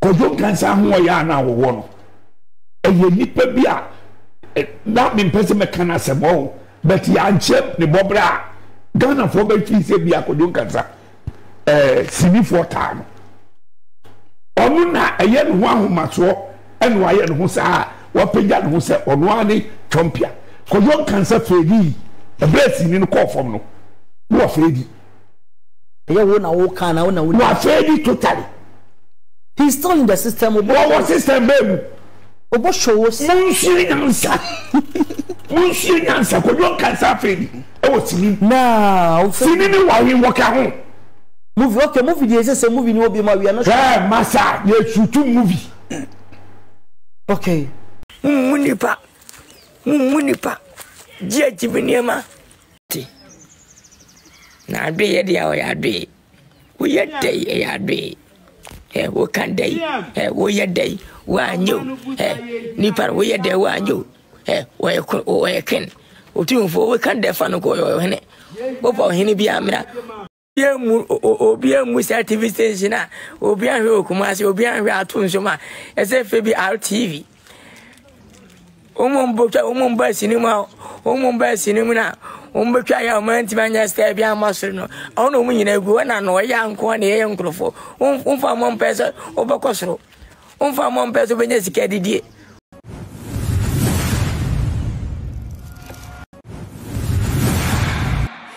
Kojo nkansa ahoɔyɛ a na wɔwɔ no ɛyɛ nipa bi a na mempɛ sɛ mɛka no asɛm ɔho but yɛankyɛ ne bɔberɛ a ghanafoɔ bɛtwii sɛ bi akojo nkansa sinifoɔ taa no ɔno na ɛyɛ ne ho ahomasoɔ ɛna wayɛ ne ho saa a wapagya ne ho sɛ ɔno ara ne twɔmpia kojo nkansa fɛdi ɛberɛ sini no kɔɔ fam no na wafɛdi Ɛyɛ wo na wo kan na wo na wo. Wɔ afei di totally. He still in the system. Wɔwɔ system bɛɛ mu. Obo showo sa. Munsuo nyansa. Munsuo nyansa kodwo nkansa afei bi ɛwɔ sini. Naa ofe. Sini ni wahi wɔka ho. Movie okay movie di ese se movie ni obi ma wia no. Ɛɛ masa yɛ sutu movie. Okay. Mummu nipa mummu nipa gye agyimi nneɛma. te. Na adoe yɛ deɛ ɔyɛ adoe. Woyɛ dɛ yi ɛyɛ adoe. Ɛ woka dɛ yi ɛ woyɛ dɛ yi woanyɛ o. Ɛ nipa no woyɛ dɛ woanyɛ o. Ɛ wɔyɛ ko wɔyɛ ken. Otumfoɔ woka dɛ fa no kɔ ɔyɛ ɔhene. Wopa ɔhene bi amena. obi ammu saa tv station a obi anhwɛ wɔ kuma ase obi anhwɛ ato nsom a ɛsɛ fɛ bi rtv wɔn mbɔtwa wɔn mba sinima wɔn mba sinima na wɔn bɛtwa yɛ a wɔn antumi anya sika bi ama soro no wɔn na wɔn nyinaa gu wɔn na no ɔyɛ ankoa na ɛyɛ nkorɔfoɔ wɔn mfa wɔn mpɛ sɛ wɔbɛkɔ soro wɔn mfa wɔn mpɛ sɛ wɔbɛnya sika didie.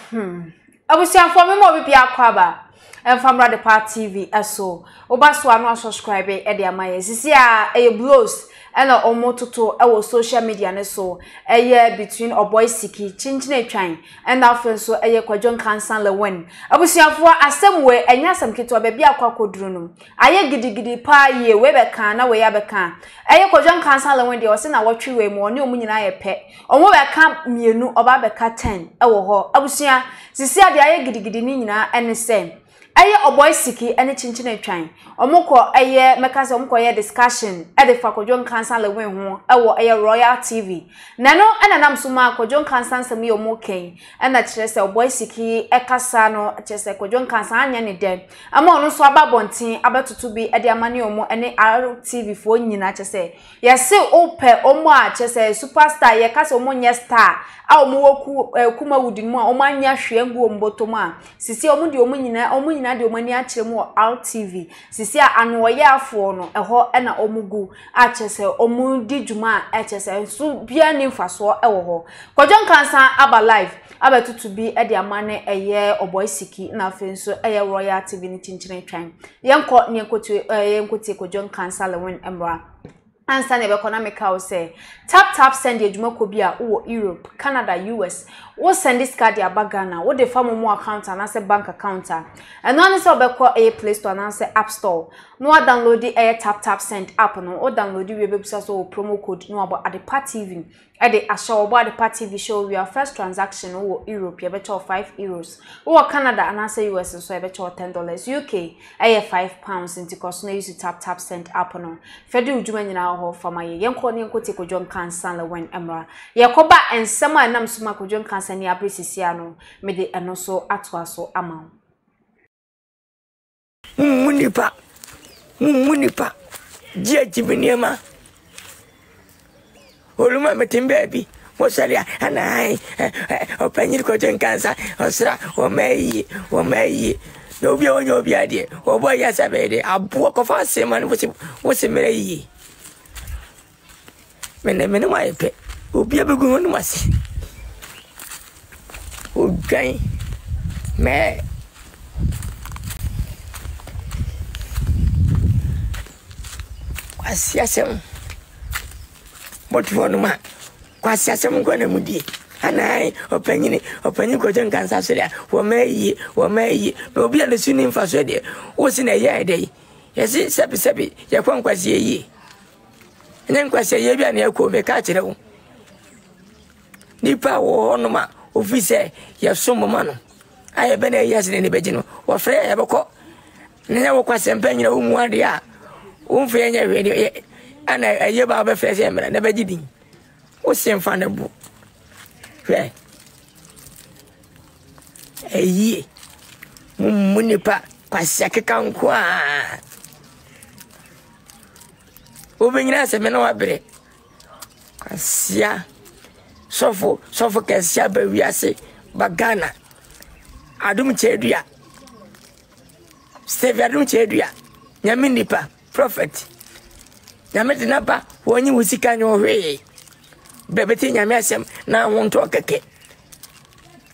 Hmm. Abusuafoɔ me ma obi biara kɔ aba ɛmfa mmra de paa TV ɛso woba so a na wasubscribe ɛde ama yɛn sisi a ɛyɛ blows ɛna ɔmo toto ɛwɔ social media ne so ɛyɛ between ɔbɔe siki kyenkyene twan ɛna afei nso ɛyɛ kwadwo nkansa lewin abusuafoɔ asɛm wei ɛnyɛ asɛm ketewa baabi akɔ akɔduru no ayɛ gidigidi paa yie wei bɛka na wei abɛka ɛyɛ kwadwo nkansa lewin deɛ ɔse na wɔtwe wei mu ɔne ɔmo nyinaa yɛ pɛ. Ɔmo bɛka mmienu ɔba abɛka ten ɛwɔ hɔ abusua sisi a deɛ ayɛ gidigidi ne nyinaa ɛne sɛ ɛyɛ ɔbɔe siki ɛne kyinkyin atwan ɔmo kɔ ɛyɛ mɛka sɛ ɔmo kɔ yɛ discussion ɛde fa kwadwo nkansah lewin ho ɛwɔ ɛyɛ royal tv na ɛno ɛna nam so maa kwadwo nkansah nsɛm yi ɔmo ka yi ɛna kyerɛ sɛ ɔbɔe siki yi ɛkasa no kyerɛ sɛ kwadwo nkansah anyɛ ne dɛ ɛma ɔno nso aba abɔnten abɛtoto bi ɛde ama ne ɔmo ɛne rtv foɔ nyinaa kyerɛ sɛ Yɛse wo pɛ ɔmo a kyerɛ sɛ super star yɛka sɛ ɔmo nyɛ star a ɔmo wɔ ku ɛɛ Kumawudi no mu a ɔmo annya hwee angu ɔmo bɔtɔ mu a sisi ɔmo deɛ ɔmo nyinaa ɔmo nyinaa deɛ ɔmo ani akyerɛ mu wɔ ALTV sisi a anoɔyɛafoɔ no ɛhɔ ɛna ɔmo gu a kyerɛ sɛ ɔmo di dwuma a ɛkyerɛ sɛ nso biaa nni mfasoɔ ɛwɔ hɔ Kwadwo Nkansah aba live Abɛtoto bi de ama no yɛ ɔbɔe siki na afei nso yɛ Royal TV ne Kyinkyin Twɛn. Yɛnkɔ ne yɛnkɔtu eh, yɛnkɔtie Kojo Nkansa Lewin mmra. Ansa na yɛbɛkɔ na meka wo sɛ tap tap send adwumakuo bi a wowɔ Europe, Canada, US. Wo send sika de aba Ghana, wode fa momo account anaasɛ bank account a. Ɛno ane sɛ wobɛkɔ ɛyɛ Play Store anaasɛ App Store na wadownload ɛyɛ tap tap send app no. Wo download wie bɛbusa so wɔ promo code na wabɔ Adepa TV de ahyɛ wɔbɔ adepa TV show wia first transaction wo wɔ Europe yɛbɛkyɛ wo five Euros wo wɔ Canada anaasɛ US nso yɛbɛkyɛ wo ten dollars UK ɛyɛ five pounds nti kɔ so na use tap tap send app no fɛde wo dwuma nyinaa wɔ hɔ fa ma yɛ yɛnkɔ ne yɛnkɔ tie Kwadwo Nkansa le wɛn mmra yɛkɔ ba nsɛm a ɛnam so ma Kwadwo Nkansa ni abere sisi ano mede ɛno so atoa so ama wo. Mummu nnipa, mummu nnipa, gye akyim nneɛma. Oluma metem baabi wɔsɔre a ɛna han ɔpanyin kɔgye nkansa ɔsra wɔn ayie wɔn ayie na obi a wɔnyɛ obi adeɛ wɔbɔ ayie asabɛɛ deɛ aboɔ kɔfa asɛm ma no wosi wosi mmerɛ yie. Me ne me ne mo ayɛ pɛ. Obiara bɛgu ho nom ase. Odwan. Mɛɛ. Kwasi asɛm. Motoɔ nom a. Kwasi asɛm nkɔ na mu die. Anae ɔpanyini ɔpanyin kɔjɔ nkansa so deɛ wɔn ayie wɔn ayie na obi a ne so ni nfa so deɛ wosi na ɛyɛ ɛdɛ yi yɛsi sɛbi sɛbi yɛkɔ nkwasi ayie. ne nkwasiayɛ bi a na ɛkɔ meka kyerɛ wo nipa a wɔ hɔnom a ofi sɛ yɛsom ma no a yɛbɛ na ɛyɛ sene ne bɛgye no wɔfrɛ yɛ yɛbɛkɔ ne yɛ wokɔ asɛmpa nyina wo mu adeɛ a womfa yɛ nyɛ hwɛ ne ana ɛyɛ ba wobɛfrɛ sɛ mmara na bɛgye din wo se mfa ne bo hwɛ ɛyie mo mu nipa kwasɛ keka nko a Wobenyina sɛ me ne wabere. Kwasia, sɔfo, sɔfo kɛse aba wiase, ba Ghana. Adom kyɛdua. Stephen Adom kyɛdua. Nyame nipa, prophet. Nyame de n'aba, wɔnyi wo sika nyɛ ɔhwee. Bɛ bɛte nyame asɛm na ho ntɔ kɛkɛ.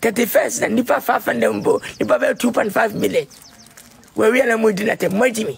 Kɛte fɛs na nipa faafa na mbo, nipa bɛyɛ 2.5 million. Wɔawia na mo di na tɛ, mo agyimi.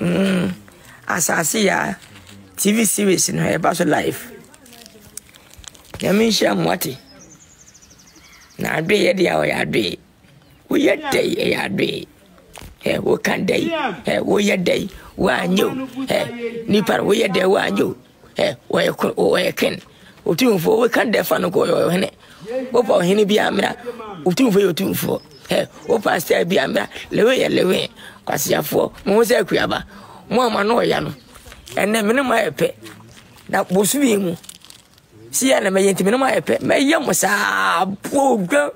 Mm, asase ya TV series no ɛba so live. Nyame nhyira mu wate. Na adoe yɛ deɛ ɔyɛ adoe. Woyɛ dɛ ɛyɛ adoe. Ɛ woka dɛ ɛ woyɛ dɛ woanyɛ o. Ɛ nipa woyɛ dɛ woanyɛ o. ɛ wɔyɛ ko wɔyɛ ken otumfoɔ wɔka dɛ fa no kɔ ɔyɛ ɔhene wopa ɔhene bi amena otumfoɔ yɛ otumfoɔ ɛ wopa star bi amena lewe yɛ lewe kwaseafoɔ mo ho sɛ akuaba mo a mo ano ɔya no ɛnɛ mene mo ayɛ pɛ na bosu yi mu si yɛ na mɛyɛ nti mene mo ayɛ pɛ mɛyɛ mo saa boɔ odwa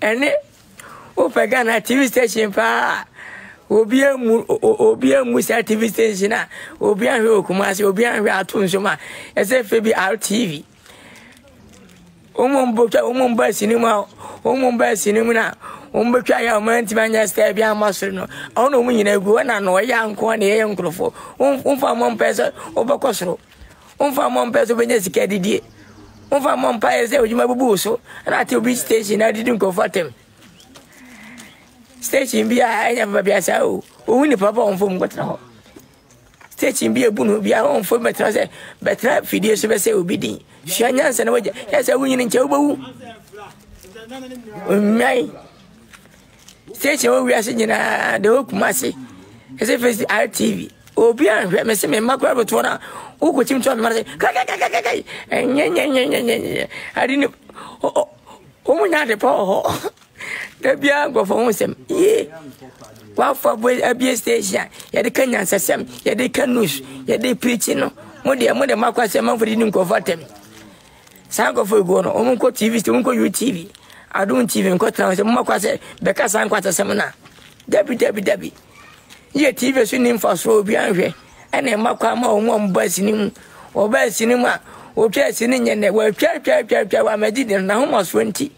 ɛne wopɛ ghana tv station paa a obi emu obi emu saa tv station a obi ahwɛ okuma ase obi ahwɛ ato nso ma ɛsɛ fɛ bi rtv wɔn bɔ twa wɔn bɔ asi ne mu a wɔn bɔ asi ne mu na wɔn bɔ twa yɛ a wɔn ntoma nya sika bi ama soro no ɔno na wɔn nyinaa gu wɔn na na ɔyɛ anko na ɛyɛ nkorɔfoɔ wɔn wɔn fa wɔn pɛ sɛ wɔbɛkɔ soro. Womfa mmɔ mpae sɛ wobɛnya sika adidie. Womfa mmɔ mpae sɛ adwuma bubu wo so na ate obi station na adidi nkurɔfoɔ atɛm. Station bi a ɛnyɛ papa bi asa o, wɔhu nipa pa wɔmfa mu nkɔtena hɔ. Station bi a ɛbu no bi a wɔmfa mu bɛtena sɛ bɛtena fidie so bɛsɛ obi din. Sua nyansa na wagya, yɛ sɛ wonyini nkyɛ wobɛwu. Nnwan. Station wɔ wiase nyinaa de wɔ Kumasi ɛsɛ fesi RTV obi anhwɛ me se me mma kora bɛtoɔ no a wokɔkyim toa me ma no sɛ kakakakakakai ɛnyɛnyɛnyɛnyɛnyɛnyɛ ade ne wɔmu nya ade pa wɔ hɔ da biara nkurɔfoɔ ho nsɛm yie wafa abie station a yɛde ka nyansasɛm yɛde ka news yɛde pirikyi no mo deɛ mo de makɔ asɛm manfo de ne nkurɔfoɔ atɛm Saa nkurɔfo yi gu hɔ no, wɔn nkɔ TV station, wɔn nkɔ UTV, Adum TV nkɔ tena sɛ mma kɔ sɛ bɛka saa nkwatasɛm na. Dabi dabi dabi. Yɛ TV so ni nfa so obi anhwɛ. Ɛna mma kɔ ama wɔn a wɔba sini mu. Wɔba sini mu a, wɔtwa sini nyɛ nɛ, wɔatwa atwa atwa atwa wɔ amadi de no, n'ahomasoɔ nti,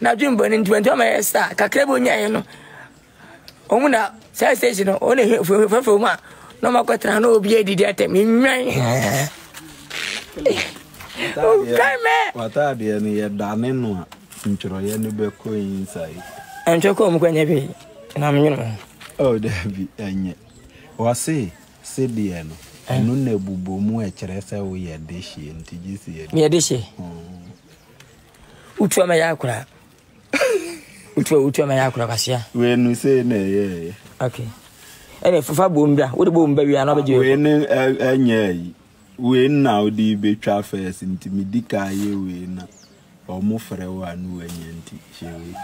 n'adwembɔne nti, wɔntumi ama yɛ star. Kakra bi onyaeɛ no, Wɔn mu na saa stage no wɔn na fɛfɛfɛ mu a na wɔn akɔtena na obi adidi atɛm nnwan. Nkaimɛ. Wataadeɛ no yɛ dane no a ntwerɛeɛ no bɛkɔ inside. Ntwerɛ kɔ wɔn kɔ nyɛ bi na menwene mo. Oh dabi ɛnyɛ. Wɔse sedeɛ no ɛno na ɛbobɔ mu ɛkyerɛ sɛ woyɛ dehyeɛ nti gye sɛ yɛde. Meyɛ dehyeɛ. Wotua mɛyɛ akora. wotua wotua mɛyɛ akora kwasia wei no sei na ɛyɛɛyɛ ok ɛne fufa bom bra wode bom ba wie a na wobɛgye wei no ɛnyɛ yi wei na wode bɛtwa fɛs nti medi ka yɛ wei na ɔmo frɛ wo a no wanya nti hyɛ wei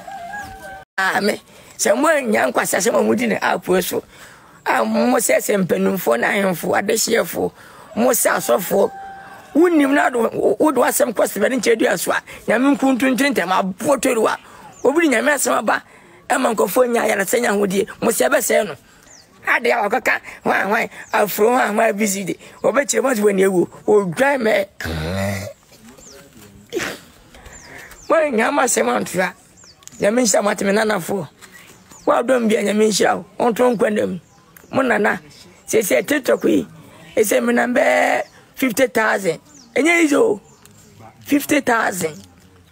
me sɛ moanya nkwasasɛm a modi ne apoe so A Mosɛ sɛ mpanimfoɔ ne ahemfo, adehyeɛfoɔ, mo sɛ asɔfoɔ, wonim na wode w'asɛm kɔ sɛbɛ ne nkyɛn dua so a, Nyame nkuntu nkyere ntɛm aboɔ tɔru a, obi de Nyame asɛm aba ɛma nkurɔfoɔ nya ayaresa nya ahodie, mo sɛ ɛbɛsɛe no. Adeɛ a wakɔka hwan hwan afuro hwan hwan abisi de, wɔbɛkyerɛ mo asebɔ ne awuo, wɔdwan mɛ. Moannya mo asɛm antoa. Nyame nhyira mo ateme nanafoɔ. Wo adom bia nyame nhyira wo. Ɔnto nkwa nna mu. Mo nana. Sese TikTok yi. Ese me nan bɛ 50,000. Enye easy o. 50,000.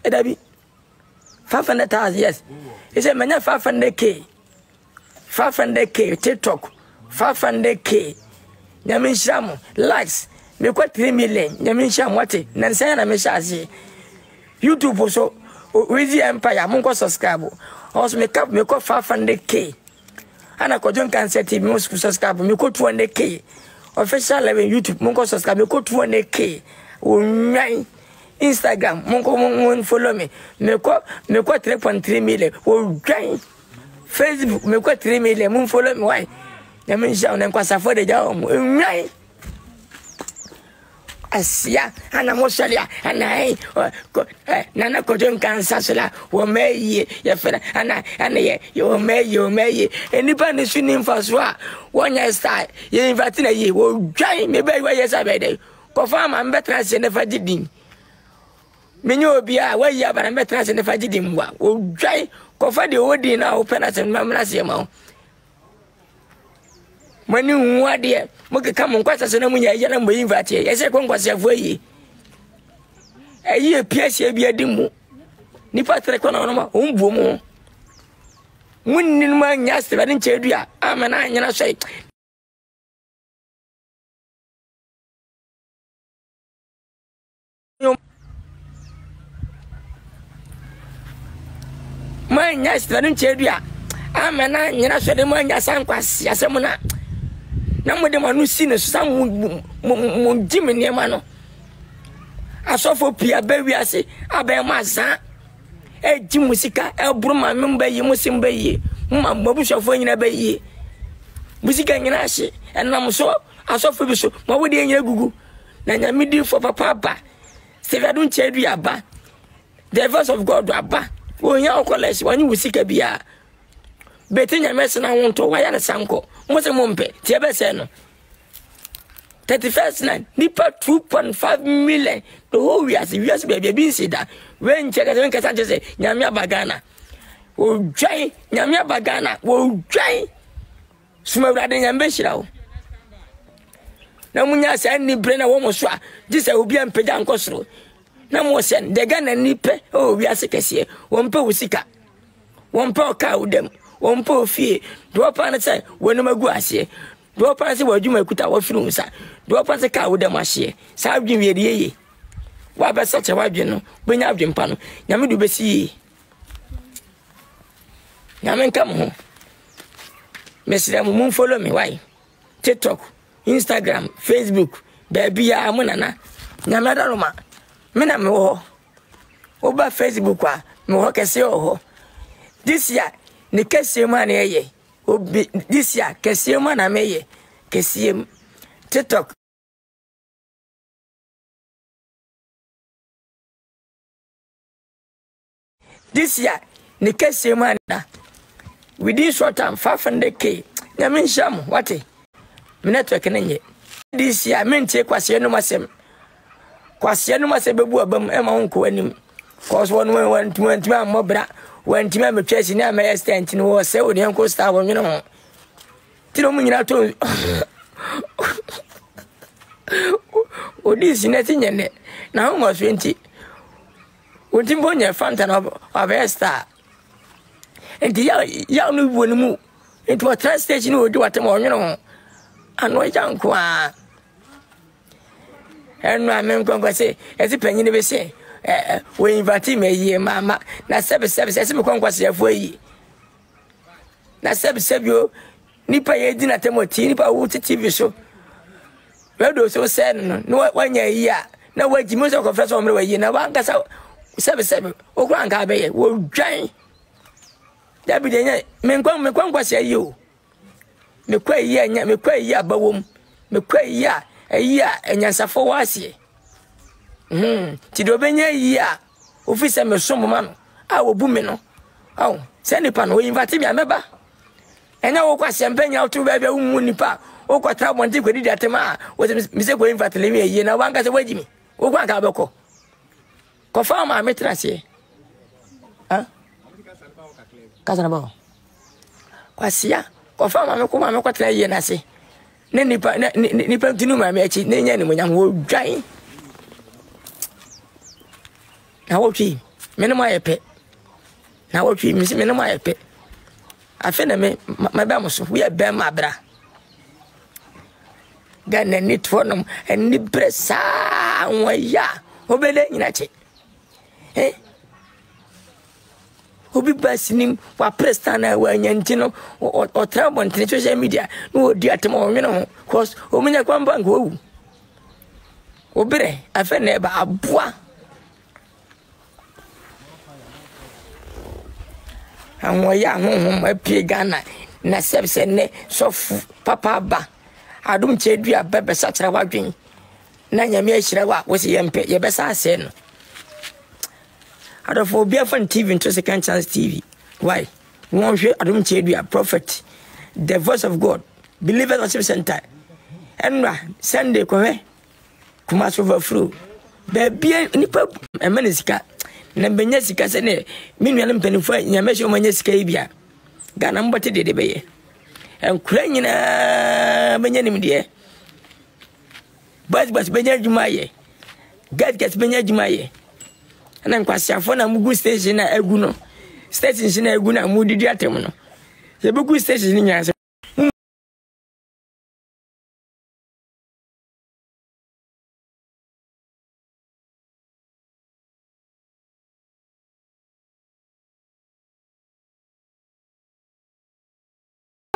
Edabi. 500,000 yes. Ese menya 500k. Five hundred k tiktok five hundred k nyame nhyira mo likes mekɔ three million nyame nhyira mo wate na nsɛn na mehyɛ aseɛ youtube so wizzy empire monkɔ subscribe ɔwɔ so meka mekɔ five hundred k ana kɔdwo nka nsɛ tv mo subscribe mekɔ two hundred k official level youtube monkɔ subscribe mekɔ two hundred k wɔnwan instagram monkɔ mo follow me mekɔ mekɔ three point three million wɔdwan Facebook mekɔ three million mo follow me why nyame nhyira wo na nkwasafoɔ de gya wɔ mo nnwan asia ana mo sɔre a ana ɛn nana kojo nka nsa so la wɔn mɛ yie yɛfrɛ ana ana yɛ wɔn mɛ yie wɔn mɛ yie nnipa ne so ni nfa so a wɔnyɛ style yɛ nfa tena yie wɔdwan mebɛ yi wɔyɛ sɛ abɛɛ dɛ kɔfa ama mbɛtena ase ne fa gye din Me ne obi a wayi aba na mɛtena ase ne fa gye din wa odwan kɔfa deɛ ɔwɔ din no a wopɛ no asɛm no mamena aseɛ ma wo moani hu adeɛ mokeka mo nkwasa so na monya agya na mmɔyi mfa ateɛ yɛsɛ kɔ nkwaseafoɔ ayie ɛyɛ pia hyɛ bi adi mu nipa tere kɔ na ɔnom a ɔmbuo mu ho monni no mu anyɛ asɛbɛ ne nkyɛ du a ama no anyena sɔe Nnwom. Mo anya asitwa no nkyɛn dua ama na nyina sɔ de mo anya sa nkwasi asɛm na na mo de mo ano si ne so sa mo mo mo gye me nneɛma no asɔfo pii abɛ wiase abɛn mo azaa ɛgye mo sika ɛboro ma me mo bɛyie mo se mo bɛyie mo ma mo abusuafoɔ nyina bɛyie mo sika nyina ahye ɛnam so asɔfo bi so mo awodeɛ nyina gugu Na Nyame difo papa aba. Sika do nkyɛ du aba. The voice of God do aba. Wo hia wo kɔlɛs, wɔnye wo sika bia. Beti Nyame sena ho nto, waya ne sankɔ. Mo se mo mpɛ, ti ɛbɛ sɛ no. 31st night, nipa 2.5 million, the whole wiase, wiase baabi ebi nsi da. Wei nkyɛ kɛsɛ, wei nkɛsɛ nkyɛ sɛ, Nyame aba Ghana. Odwan, Nyame aba Ghana, odwan. som awurade nyame bɛhyira wo na munya saa nniberɛ na wɔmɔ so a gye sɛ obi a mpagya nkɔ soro na mo sɛ dɛ ghana ni pɛ ɛwɔ wiase kɛseɛ wɔmpɛ wo sika wɔmpɛ ɔkaa wo dam wɔmpɛ ofie deɛ wɔpaa no sɛ wɔnom agu aseɛ deɛ wɔpaa sɛ wɔadwuma akuta wɔfiri wo nsa deɛ wɔpaa sɛ kaa wo dam ahyeɛ saa adwen wiedeɛ ye wabɛsɛ kyɛ wadwen no wobɛnya adwen pa no nyame de wobɛsi yie nyame nka mo ho mesrɛ mo momfolo me wae tiktok instagram facebook baabiaa mo nana nyame adaroma me na mewɔ hɔ woba facebook a mewɔ hɔ kɛseɛ wɔ hɔ this year ne kɛseɛ mu a na ɛyɛ obi this year kɛseɛ mu a na meyɛ kɛseɛ mu tiktok this year ne kɛseɛ mu ana within short time 500k nyame nhyira mo wate me network ne nyɛ this year mentie kwaseɛ nom asɛm kwaseɛ nom asɛm bɛbu aba mu ɛma wo nkɔ anim cause wɔn wantumi antumi ammɔ bra wantumi ammɛtwa asi ne amɛyɛ stent no wɔ sɛ wo ne ɛnko star wɔnwene ho nti na ɔmu nyina to ɔdi nsi na ɛte nyɛ nnɛ na ho mmɔ so nti Wɔn ti mpo nyɛ Fanta na wabɛyɛ star. Nti yaw yaw no wɔ ne mu. Nti ɔtena stage no ɔdi watam ɔnwene ho. Ano ya nko ara. Ɛno a me nkɔnkɔ se ɛse panyin bi se wɔ invite me yie maama na sɛbisɛbi sɛ ɛse me kɔnkɔ seɛfoɔ yie. Na sɛbisɛbi o Nipa yɛ di n'atam ɔte yi nipa wo te tv so radio so sɛ no no na wanya ayi a na wagyi mu sɛ ɔkɔfrɛ sɛ ɔmmerɛ wayi na wankasa sɛbesɛbe wokora nka bɛyɛ wɔdwan dabi deɛ nyɛ menkwa mekwa nkwasɛ ayi o mekɔ ayi a nya mekɔ ayi a ba wom mekɔ ayi a ayi a anyansafo wɔ aseɛ hmm ti deɛ ɔbɛnya ayi a Ofi sɛ mesom ma no a wɔbu me no. Ɔn, sɛ nnipa no wɔinvate me a mɛba. Ɛnyɛ wokɔ asɛmpa nyina woto baabi a wommu nnipa a wokɔtra abɔnten kɔdidi atɛm a wɔsɛ mesɛ kɔ invate no wie yie na wanka sɛ woagyi me. Wokɔ anka wobɛkɔ. Kɔfa wo maame tena aseɛ. Kasa na ba hɔ. Kwasia, kɔfa wo maame kɔ maame kɔtena yie no ase. Ne nipa ne ne nipa tunu maame akyi ne nya animonyam wɔdwan na wɔtwi me ne mo ayɛ pɛ na wɔtwi me si me ne mo ayɛ pɛ afei na me mɛbɛ mo so woyɛ bɛn ma abira ghana ni toɔ nom ani bere saa wɔn yɛ a wɔbɛdɛ nyina kye eh. obi ba sinim wapere star na wanya nti no ɔtra abɔntene social media na ɔdi atam a ɔnwene ho cause ɔmunya kwan ba nka wawu woberɛ afɛ na ɛba aboa ahoɔyɛ ahohom apue ghana na sɛb sɛ nnɛ sɔfo papa aba adom kyɛ dua bɛbɛsakyera wadwen na nyame ahyira wo a wo se yɛmpɛ yɛbɛsa asɛe no adɔfo obi afa no tv nto second chance tv why wɔnhwɛ adom kyɛ dua prophet the voice of god believers worship center ɛnora sunday kɔhwɛ kuma so fafuro baabia nipa ɛma ne sika na mbɛnya sika sɛ ne me nuanom mpanimfoɔ a nyame hyɛ wɔn anya sika yi bia ghana mbɔte deɛ de bɛyɛ nkura nyinaa bɛnya nimdeɛ Bɔsbɔs bɛnya adwuma ayɛ, gɛtgɛt bɛnya adwuma ayɛ, ɛna nkwaseafoɔ na mogu station na agu no stations na agu na modidi atɛm no yɛbɛgu stations no nyinaa sɛ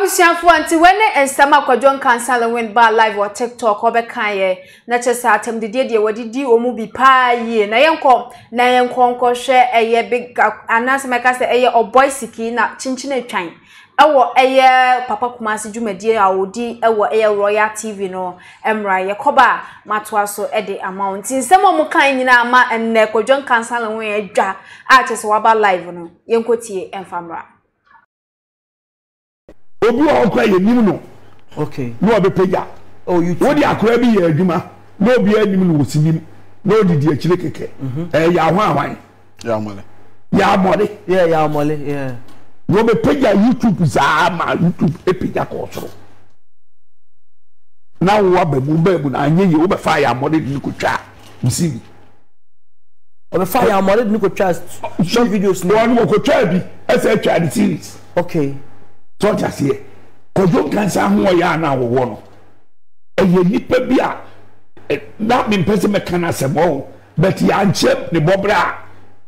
Abusuafoɔ nti wei ne nsɛm a Kwadwo Nkansah Lewin baa live wɔ TikTok ɔbɛkaeɛ. Na kyerɛ sɛ atɛmdidie deɛ wɔde di wɔn mu bi paa yie. Na yɛnkɔ na yɛnkɔ nkɔhwɛ ɛyɛ big gap anaasɛ mɛka sɛ ɛyɛ ɔbɔe siki na kyinkyin atwan ɛwɔ ɛyɛ Papa Kumasi dwumadie a ɔdi ɛwɔ ɛyɛ Royal TV no mmra. Yɛkɔba a matoa so ɛde ama wo. Nti nsɛm a wɔkaeɛ nyinaa ama ɛnnɛ Kwadwo Nkansah Lewin adwa a kyerɛ sɛ waba live no. Yɛnkɔtie ɛmfa mmra. obi wɔ hɔ kora yɛnim no na ɔbɛpagya oh, wode akora bi yɛ adwuma na obiaa anim no wɔ sinim na ɔde di akyire kɛkɛ mhm. ɛyɛ aho ahwan yɛamɔle na ɔbɛpagya youtube saa ma youtube ɛpagya kɔɔ soro na wowa baamu baamu na anyɛ yie wobɛfa yɛamɔle de no kɔtwaa you see. ɔno fa yà ɔmɔde ne ko twa short videos ni. ɔno ko twa bi ɛsɛ atwa ne series. okay. tọ́ ti aseɛ kɔdwo nkansa ho ɔyɛ àná àwọ̀wọ̀ no ɛyɛ nipa bi a na mi mpɛ sɛ mɛka no asɛm ɔwɔ bɛti yà nkyɛn ne bɔ bra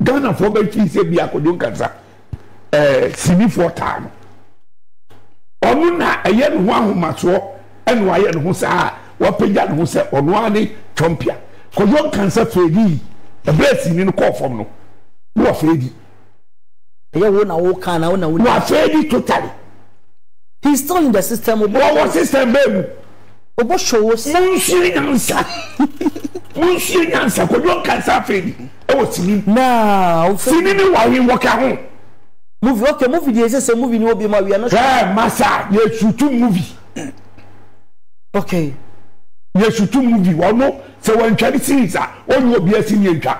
ghana fo bɛ fi sɛ bi akɔdwo nkansa. ɛɛ sinifoɔ taa no ɔno na ɛyɛ ne ho ahomasoɔ ɛna wayɛ ne ho saa a wapagya ne ho sɛ ɔno ara ne twɔmpia kɔyɔ nkansa fɛɛdi ɛberɛ sini no kɔɔ fam no na wafɛɛdi ɛyɛ wo na wo kan na wo na wo ni wafɛɛdi totally he is still in the system obo wɔwɔ system bɛɛ mu obo show us mo nsuo nyansa mo nsuo nyansa kɔyɔ nkansa fɛɛdi ɛwɔ sini mu. Na o fɛ. Sini ni wɔ he wɔ kɛ ho. Movie ok movie deɛ ɛsɛ sɛ movie ni wɔ bi ma wia no. Ɛɛ masa yɛ sutu movie. Ok. Yɛ sutu movie wɔ no sɛ wɔn ntwa ne series a wɔn nyɛ obi ɛsi ni ntwa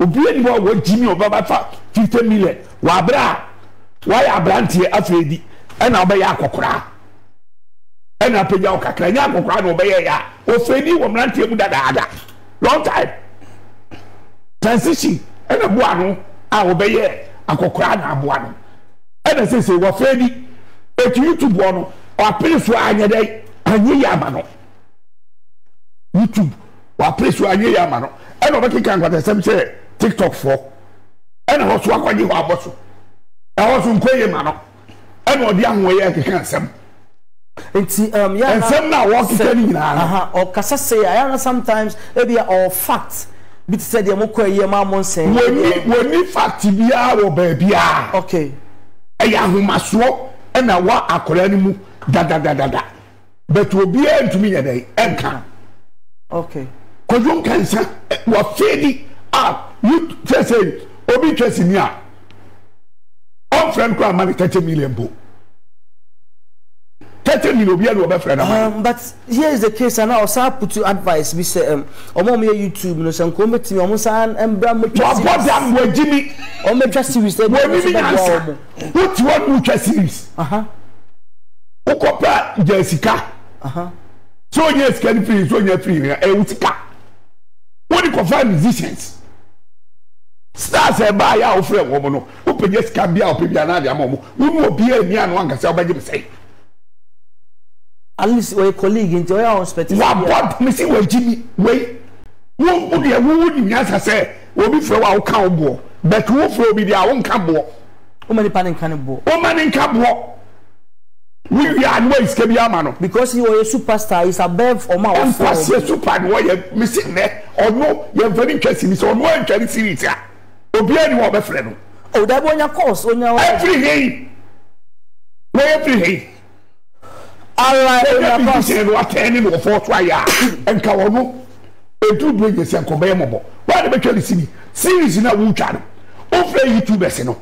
obi ɛni wɔ wɔ gyimi ɔbɛ ba fa fifty million wɔ abira wɔ ayɛ aberanteɛ afei bi ɛna ɔbɛ yɛ akɔkora ɛna apagya ɔkakra nyɛ akɔkora na ɔbɛ yɛ ya ɔfɛ ni wɔ mmeranteɛ mu dadaada. long time transition ɛna boa no a wɔbɛyɛ akɔkora na aboa no ɛna sese wɔfɛɛ bi etu youtube wɔ no wapere so anyɛ dɛ anyɛ yɛ ama no youtube wapere so anyɛ yɛ ama no ɛna ɔbɛkeka nkwatasɛm kyerɛ tiktok foɔ ɛna hɔ so akɔgye hɔ abɔ so ɛhɔ so nkɔ yɛ ma no. ɛna ɔde ahoɔyɛ ɛkeka nsɛm nti um, yeah, nsɛm na wɔkeka ne nyinaa no ɔkasa sɛ ayɛ na sometimes ebia ɔwɔ fact bi te sɛ deɛ mokɔ ayi ɛma mo nsɛn wɔni fact biara wɔ baabiara okay ɛyɛ ahomasoɔ ɛna wɔ akwadaa no mu dadadadada but obiara ntumi nyɛ dɛ ɛnka okay kɔdwo nkansa eh, wafee di a ah, yi sɛ sɛ obi twɛ sini a ɔmfrɛ no koraa ma no thirty million po thirty million obiara na ɔbɛfrɛ no ma um, but here is the case ana ɔsan put you advice bi sɛ um, ɔmo ɔmo yɛ youtube no sɛ nkɔn bɛtumi ɔmo san mbra mɛtwa series wabɔ dam wagyi mi ɔmo bɛtwa series ɛbi ɔmo nso bɛboa ɔmo. wote hɔ ne wotwa series wokɔpɛ a gya sika sɛ ɔnya sika no firi sɛ ɔnya firi yɛn ɛyɛ wo sika wode kɔfa musicians stars ɛbaa yɛ a wofrɛ wɔn no wopɛnya sika bi a wopɛ bi anaa de ama wɔn wo ne obiara nni ano ankasa wobɛgye me sɛe at least wɔyɛ colleague nti ɔyɛ a ɔspɛte wabɔ mesi wɔagye mi wei wo wo deɛ wo wo nim nyansa sɛ Obi frɛ wo a woka wo boɔ. But wo frɛ obi deɛ a wonka boɔ. Woma nipa no nka ne boɔ. Woma no nka boɔ. Wo wie a na wayi sika bi ama no. Because he ɔyɛ super star is above ɔmo a wofrɛ wɔn. Mpaseɛ super na ɔyɛ mesi nnɛ ɔno yɛnfa no ntwa series ɔno antwa ne series a obiara ni hɔ a ɔbɛfrɛ no. O dabi onya calls onya. Ɛfiri hei wɔyɛ firi hei. ara a ɛnya bi nkyɛn no atɛn ne no wɔfɔ so ayɛ a nka ɔno ɛduru berɛ nyɛ sɛ nkɔbɛyɛ mmɔbɔ wɔa ne bɛtwa ne sini series no a wotwa no wofrɛ youtubers no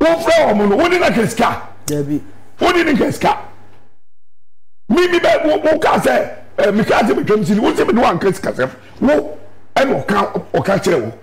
wofrɛ wɔn no wone no hwɛ sika wone no hwɛ sika mimi bɛ woka sɛ meka sɛ metwam sini wo sɛ mene wanka sikasɛm wo ɛna ɔka kyerɛ wo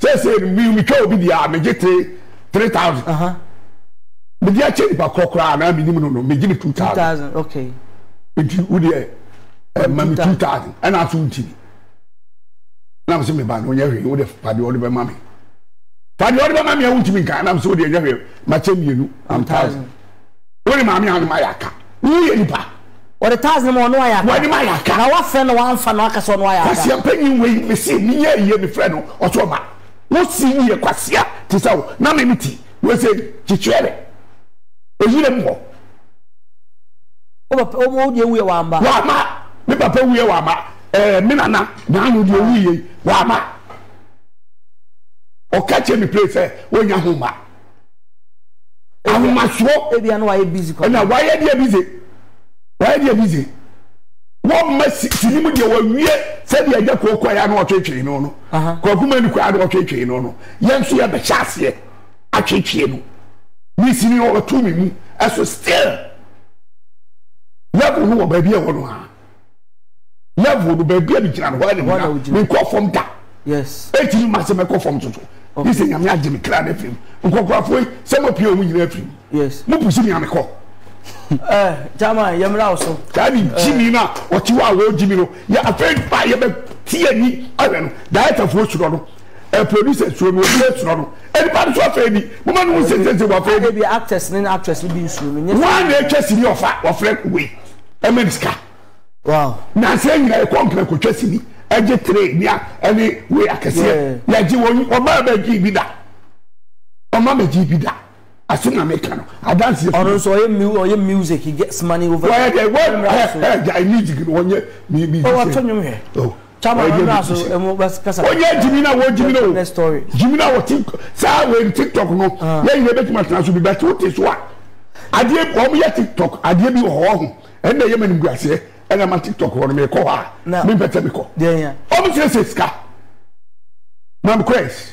sɛsɛ mi mi twɛ obi di a mi gye three three thousand mi di akyɛ nipa korɔ koraa anaa mi nim no no mi gye mi two thousand okay nti wo deɛ ɛ ma mi two thousand ɛna aso nti mi nam sɛ mi ba no nyɛ hwee wo deɛ fa deɛ ɔde bɛ ma mi fa deɛ ɔde bɛ ma mi a wo ntumi nka nam sɛ wo deɛ nyɛ hwee ma kyɛ mienu one thousand. Wo ne maame anom ayɛ aka. Wo yɛ nipa. Wɔde tiles no ma ɔno ayɛ aka. W'anim ayɛ aka. Na wafrɛ no wamfa no aka sɛ ɔno ayɛ aka. Kwasia panyin wei mese menyɛ yie mefrɛ no ɔse ɔba. Wo se yie kwasia te sɛ wo na me me ti wei sɛ kyekyerɛ me oyere mu hɔ. Wo papa wo deɛ wuyɛ wama. Wama. Me papa wuyɛ wama. Ɛɛ eh, me nana naanu deɛ wuyɛ wama. Ɔka kyerɛ me play sɛ wonya ho ma. ahomasoɔ ɛna wayɛ bizi wayɛ deɛ bizi wɔmma sini mu deɛ wawie sɛdeɛ agya kookɔ yɛ na ɔtwetwee no no kɔkuma ni kɔ yɛ na ɔtwetwee no no yɛn nso yɛbɛhyɛ aseɛ atwetwee no ne sini ɔbɛto me mu ɛso still level no wɔ baabi a ɛwɔ no a level no baabi a megyina no hɔ a na megyina menkɔ fam da ɛntimi ma sɛ mɛkɔ fam toto ne sɛ nyame agye me kra no afiri mu nkɔkorafoɔ yi sɛ mapie ɔmo nyina afiri mu mopu so mea mekɔ jama yɛmmra wo so saa ne gyimi no a ɔte hɔ a wɔgyimi no yɛ afei ba yɛbɛte ani ahwɛ no daɛtafoɔ surɔ no eh, producer surɔ no obi surɔ no ɛnipa no so afei bi moma no ho sɛsɛsɛ wɔ afei bi actors ne actress bi nsuro no wɔn na atwa sini ɔfa wɔfrɛ wei ɛma ne sika nansa nyina ɛkɔ nkena kɔtwa sini ɛgye tere nea ɛne wei akɛseɛ yɛgye wɔn ɔbaa bɛgye bi da ɔma bɛgye bi da ase na meka no adanseɛ fi ɔno nso ɔyɛ mu ɔyɛ music he gets money over wɔyɛ dɛ wɔyɛ ɛ ɛ gya music no wɔnyɛ mi bi ɔwɔ to nwom hɛ Chama no na so emu bas kasa. Wɔn yɛ gyimi na wɔn gyimi na o. Gyimi na wɔ tik saa wɔ tiktok no. Ah. Yɛn nyinaa bɛtumi atena so bi bɛte o te so a. Adeɛ wɔn yɛ tiktok adeɛ bi wɔ hɔ ho. Ɛnna yɛ mɛnum gu aseɛ ɛnna ma tiktok wɔn mɛ kɔ hɔ a. Mi mpɛtɛ mi kɔ. Wɔn sɛ sɛ sika. Mam kɔɛs.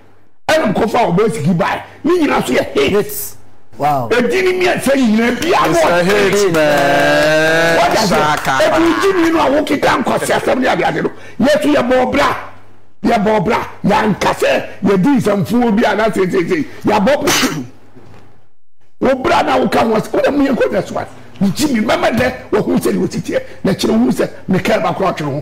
ɛna mekɔfa ɔbaa asigi bae ne nyinaa so yɛ hits ɛdi ne mmiɛnsa yi nyinaa biaa no ɛfiri gyimi no a wokeka nkwase asɛm ne adeade no yɛso yɛbɔɔ bra yɛbɔɔ bra yɛanka sɛ yɛdi nsɛmfoɔ bi anaa seisei yɛabɔ bra wo bra na woka ho asɛ wona meyɛnkɔ nyɛ soa ne gyimi mɛma dɛ wɔhu sɛ ne wɔsiteɛ na kyerɛ hu sɛ meka ɛba korɔ atwene ho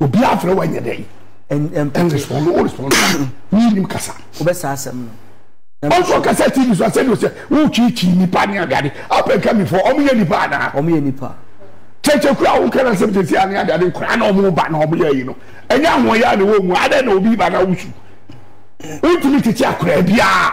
obi afrɛ wa nyɛ dɛn ɛnrespɔndo worespɔndo wonim kasa wobɛsa asɛm no ɔnso kasa tv so asɛ deɛ sɛ wotwiitwii nnipa ne adeade apɛ nka mefoɔ ɔmo yɛ nnipa anaa ɔmo yɛ nnipa kyɛkyɛ kura wo nkana asɛm sɛsi ane adeade nkora na ɔmo ba na ɔmo yɛ yi no ɛnyɛ ahoɔyɛ a na ɛwɔ mu adɛ na obi ba na wosu wontumi tete akora biara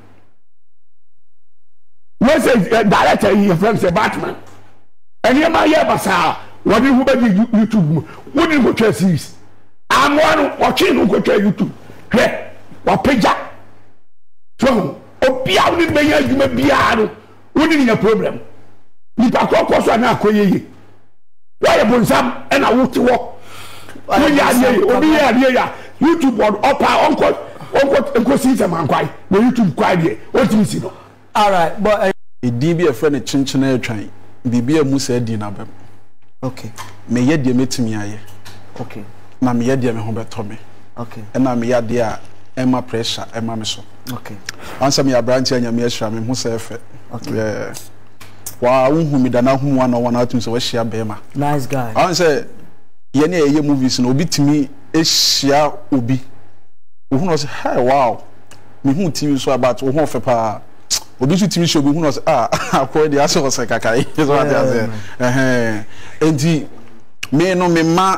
wei sɛ eh, director yi yɛfrɛ no sɛ batman nneɛma yɛ basaa wɔde ho bɛgye youtube mu wode no kɔtwa series amoa no wɔtwee no kɔtwa youtube hwɛ wɔpagya so obi a wone no bɛyɛ adwuma biara no wo ne ne yɛ problem nipa korɔ kɔ so a na akɔ yɛ yie wayɛ bonsam ɛna wo te hɔ wo yɛ adeɛ yɛ obi yɛ adeɛ yɛ a youtube ɔpa ɔnkɔ ɔnkɔ nkɔ si sɛ mankwae na youtube kwae deɛ ɔntumi si no. alright bɔ ɛ. Edin bi a yɛfrɛ no kyenkyenee atwan biribi a ɛmu saa din no abam. Okay. Meyɛ deɛ mɛtumi ayɛ. Okay. Na meyɛ deɛ me ho bɛtɔ me. Okay. Ɛna meyɛ adeɛ a ɛmma pressure ɛmma me so. okay ansa mi abrante a nyame ahyira me ho sɛ ɛfɛ okay yeah waa wohu me da na ahu mu ana wɔn atum sɛ wahyia bɛrima nice guy ahun sɛ yɛn a yɛyɛ movies no obi tumi ahyia obi ohun ɔsɛ hey wow me hu tv so about ohun ɔfɛ paa obi nso tumi hyia obi ohun ɔsɛ ah akɔrɔ deɛ asɛ ɔsɛ kaka yi ɛsɛ ɔde asɛ ɛhɛn nti me no me ma.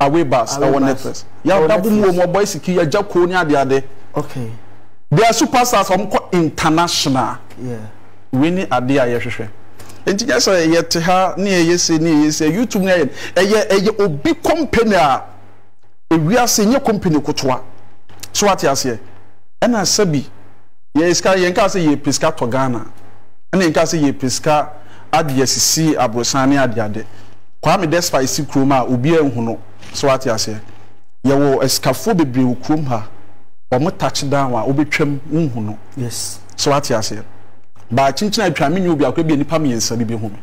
Away Bus Away ɛwɔ bus. Netflix. Ɛwɔ Yɛada bom wɔ Netflix. mu ɔbɔ asiki yɛgya koo ne ade ade. Okay. They are superstars ɔmo kɔ international. Yeah. Wei ne adeɛ a yɛhwehwɛ. Nti nyɛ sɛ yɛte ha ne yɛyɛ sei ne yɛyɛ sei. YouTube ne ayɛ ɛyɛ ɛyɛ obi company a ewiase nyɛ company kotoa. So wate aseɛ? Ɛna sɛbi. Yɛyɛ sika, yɛnkaa sɛ yɛpɛ sika tɔ Ghana, ɛna yɛnkaa sɛ yɛpɛ sika adeɛ sisi aborosan ne adeade. Kwame Despite si kurom a obiara nhu no, so wate aseɛ. Yɛwɔ asikafoɔ bebree wɔ kurom ha, wɔn touch down a wobɛtwam wonhu no, so wate aseɛ. But kyenkyen a atwa me nyɛ obiara koraa, ebia nnipa mmiɛnsa bi bɛhu me.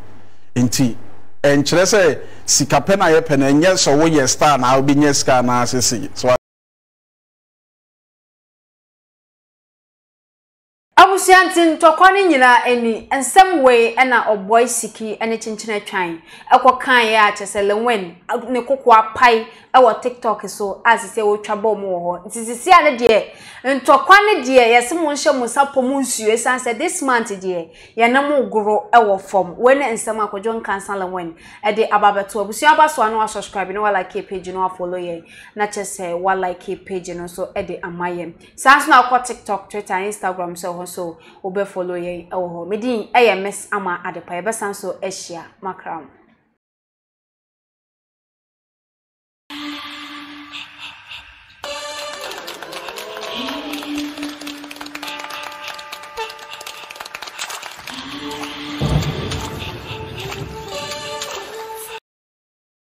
Nti ɛnkyerɛ sɛ sika pɛ na yɛpɛ no, ɛnyɛ sɛ woyɛ star na wobɛnya sika anaa sesei, so wate. Abusua nti ntɔkwa no nyinaa ani, nsɛm wei na ɔbɔe siki ne kyenkyene twan kɔ kaeɛ a kyɛsɛ Lil Wayne ne koko apae wɔ TikTok so a sisi ɔretwa bɔɔ mu wɔ hɔ nti sisi a ne deɛ ntɔkwa no deɛ yɛse mo nhyɛ mo nsa pɔ mo nsuo ɛsan sɛ this month deɛ yɛne mo goro wɔ fam wei ne nsɛm a Kwadwo Nkansa Lil Wayne ɛde aba bɛto abusua aba so a na wa subscribe na wa like page no wa follow yɛn na kyɛsɛ wa like page no nso ɛde ama yɛn Saa nso na wokɔ TikTok, Twitter, Instagram nso ɛwɔ hɔ nso wobɛ follow yɛn ɛwɔ hɔ. Me din ɛyɛ Miss Ama Adepa. Yɛbɛsan nso ahyia. Makram.